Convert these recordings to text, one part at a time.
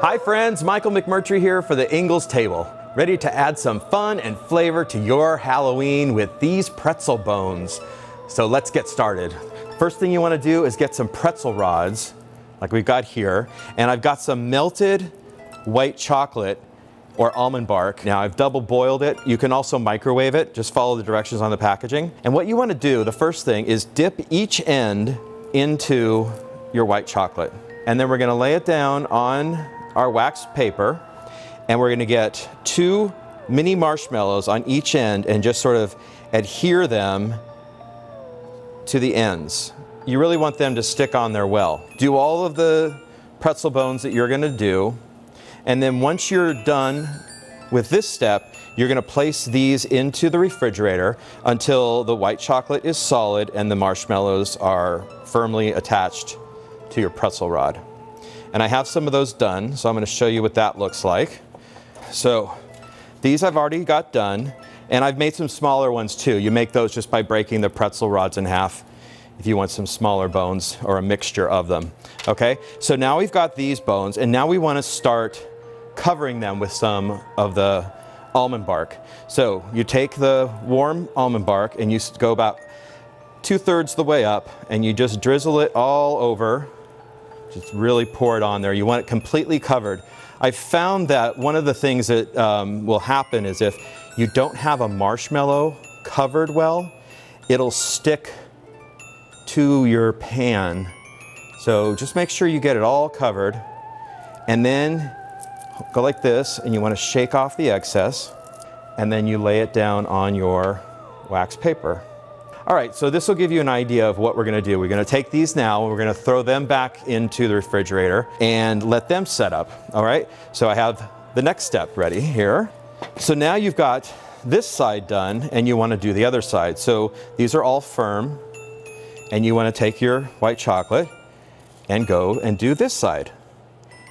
Hi friends, Michael McMurtrey here for the Ingles Table. Ready to add some fun and flavor to your Halloween with these pretzel bones. So let's get started. First thing you want to do is get some pretzel rods, like we've got here, and I've got some melted white chocolate or almond bark. Now I've double boiled it. You can also microwave it. Just follow the directions on the packaging. And what you want to do, the first thing, is dip each end into your white chocolate. And then we're going to lay it down on our wax paper and we're going to get two mini marshmallows on each end and just sort of adhere them to the ends. You really want them to stick on there well. Do all of the pretzel bones that you're gonna do, and then once you're done with this step, you're gonna place these into the refrigerator until the white chocolate is solid and the marshmallows are firmly attached to your pretzel rod. And I have some of those done, so I'm gonna show you what that looks like. So these I've already got done, and I've made some smaller ones too. You make those just by breaking the pretzel rods in half if you want some smaller bones or a mixture of them. Okay, so now we've got these bones, and now we want to start covering them with some of the almond bark. So you take the warm almond bark and you go about two thirds the way up, and you just drizzle it all over. Just really pour it on there. You want it completely covered. I found that one of the things that um, will happen is if you don't have a marshmallow covered well, it'll stick to your pan. So just make sure you get it all covered and then go like this and you want to shake off the excess and then you lay it down on your wax paper. All right, so this will give you an idea of what we're gonna do. We're gonna take these now, and we're gonna throw them back into the refrigerator and let them set up, all right? So I have the next step ready here. So now you've got this side done and you wanna do the other side. So these are all firm and you wanna take your white chocolate and go and do this side.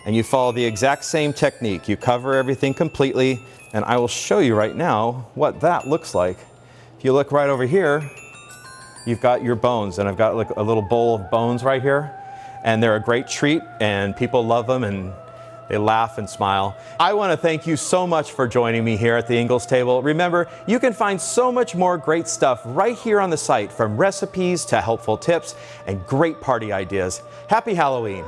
And you follow the exact same technique. You cover everything completely and I will show you right now what that looks like. If you look right over here, you've got your bones, and I've got like a little bowl of bones right here, and they're a great treat, and people love them, and they laugh and smile. I want to thank you so much for joining me here at the Ingles Table. Remember, you can find so much more great stuff right here on the site, from recipes to helpful tips and great party ideas. Happy Halloween!